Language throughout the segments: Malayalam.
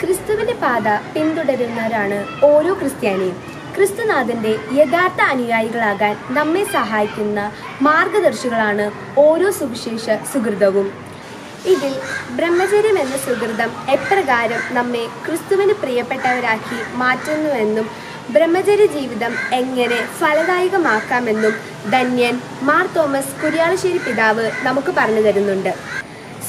ക്രിസ്തുവിന്റെ പാത പിന്തുടരുന്നവരാണ് ഓരോ ക്രിസ്ത്യാനിയും. ക്രിസ്തുനാഥന്റെ യഥാർത്ഥ അനുയായികളാകാൻ നമ്മെ സഹായിക്കുന്ന മാർഗദർശികളാണ് ഓരോ സുവിശേഷ സുഹൃതവും. ഇതിൽ ബ്രഹ്മചര്യം എന്ന സുഹൃതം എപ്രകാരം നമ്മെ ക്രിസ്തുവിന് പ്രിയപ്പെട്ടവരാക്കി മാറ്റുന്നുവെന്നും ബ്രഹ്മചര്യ ജീവിതം എങ്ങനെ ഫലദായകമാക്കാമെന്നും ധന്യൻ മാർ തോമസ് കുര്യാളശ്ശേരി പിതാവ് നമുക്ക് പറഞ്ഞു തരുന്നുണ്ട്.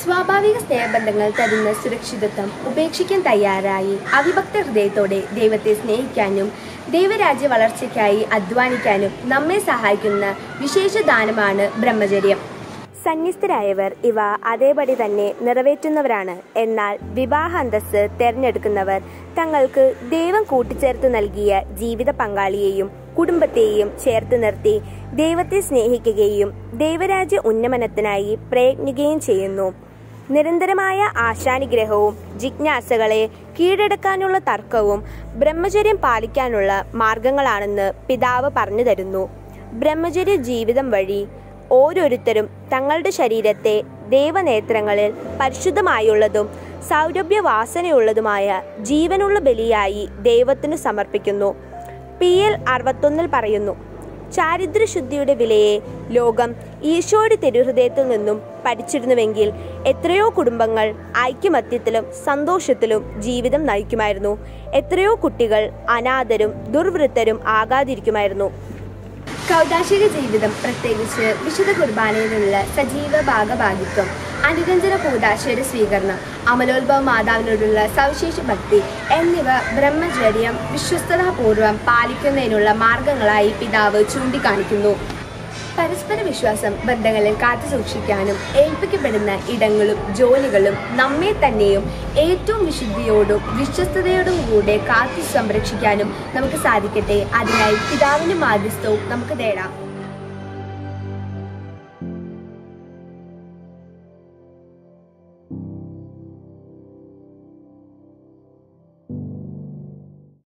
സ്വാഭാവിക സ്നേഹബന്ധങ്ങൾ തരുന്ന സുരക്ഷിതത്വം ഉപേക്ഷിക്കാൻ തയ്യാറായി. അവിഭക്ത ഹൃദയത്തോടെ ദൈവത്തെ സ്നേഹിക്കാനും ദൈവരാജ്യ വളർച്ചയ്ക്കായി അധ്വാനിക്കാനും നമ്മെ സഹായിക്കുന്ന വിശേഷ ദാനമാണ് ബ്രഹ്മചര്യം. സന്യസ്തരായവർ ഇവ അതേപടി തന്നെ നിറവേറ്റുന്നവരാണ്. എന്നാൽ വിവാഹ അന്തസ് തെരഞ്ഞെടുക്കുന്നവർ തങ്ങൾക്ക് ദൈവം കൂട്ടിച്ചേർത്ത് നൽകിയ ജീവിത പങ്കാളിയെയും കുടുംബത്തെയും ചേർത്ത് നിർത്തി ദൈവത്തെ സ്നേഹിക്കുകയും ദൈവരാജ്യ ഉന്നമനത്തിനായി പ്രയത്നിക്കുകയും ചെയ്യുന്നു. നിരന്തരമായ ആശാനിഗ്രഹവും ജിജ്ഞാസകളെ കീഴടക്കാനുള്ള തർക്കവും ബ്രഹ്മചര്യം പാലിക്കാനുള്ള മാർഗങ്ങളാണെന്ന് പിതാവ് പറഞ്ഞു തരുന്നു. ബ്രഹ്മചര്യ ജീവിതം വഴി ഓരോരുത്തരും തങ്ങളുടെ ശരീരത്തെ ദേവനേത്രങ്ങളിൽ പരിശുദ്ധമായുള്ളതും സൗരഭ്യവാസനയുള്ളതുമായ ജീവനുള്ള ബലിയായി ദൈവത്തിനു സമർപ്പിക്കുന്നു. പി എൽ അറുപത്തൊന്നിൽ പറയുന്നു ചാരിദ്ര്യശുദ്ധിയുടെ വിലയെ ലോകം ഈശോയുടെ തിരുഹൃദയത്തിൽ നിന്നും പഠിച്ചിരുന്നുവെങ്കിൽ എത്രയോ കുടുംബങ്ങൾ ഐക്യമത്യത്തിലും സന്തോഷത്തിലും ജീവിതം നയിക്കുമായിരുന്നു. എത്രയോ കുട്ടികൾ അനാഥരും ദുർവൃത്തരും ആകാതിരിക്കുമായിരുന്നു. കൗതാശിക ജീവിതം പ്രത്യേകിച്ച് വിശുദ്ധ കുർബാനയിലുള്ള സജീവ ഭാഗഭാഗിത്വം അനുരഞ്ജന കൂതാശയുടെ സ്വീകരണം അമലോത്ഭവ മാതാവിനോടുള്ള സവിശേഷ ഭക്തി എന്നിവ ബ്രഹ്മചര്യം വിശ്വസ്തതാപൂർവം പാലിക്കുന്നതിനുള്ള മാർഗങ്ങളായി പിതാവ് ചൂണ്ടിക്കാണിക്കുന്നു. പരസ്പര വിശ്വാസം ബന്ധങ്ങളിൽ കാത്തു സൂക്ഷിക്കാനും ഏൽപ്പിക്കപ്പെടുന്ന ഇടങ്ങളും ജോലികളും നമ്മെ തന്നെയും ഏറ്റവും വിശുദ്ധിയോടും വിശ്വസ്തയോടും കൂടെ കാത്തു സംരക്ഷിക്കാനും നമുക്ക് സാധിക്കട്ടെ. അതിനായി പിതാവിന്റെ മാധ്യസ്ഥവും നമുക്ക് തേടാം